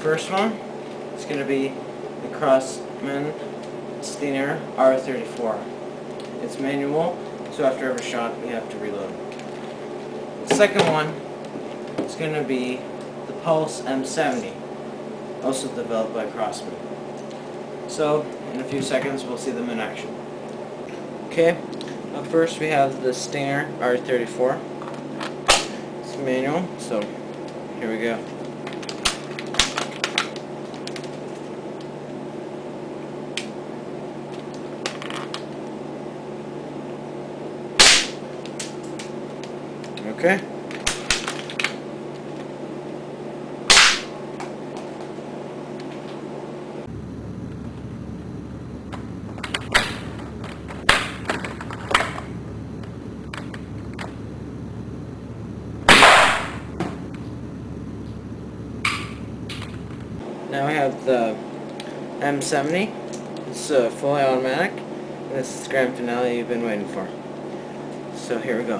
first one is going to be the Crosman Stinger R34. It's manual, so after every shot we have to reload. The second one is going to be the Pulse M70, also developed by Crosman. So, in a few seconds we'll see them in action. Okay, first we have the Stinger R34. It's manual, so here we go. Okay. Now we have the M70. It's fully automatic. This is the grand finale you've been waiting for. So here we go.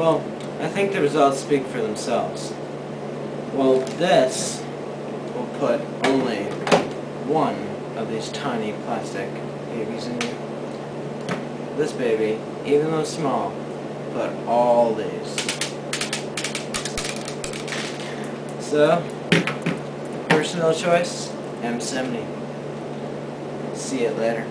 Well, I think the results speak for themselves. Well, this will put only one of these tiny plastic babies in here. This baby, even though small, put all these. So, personal choice, M70. See you later.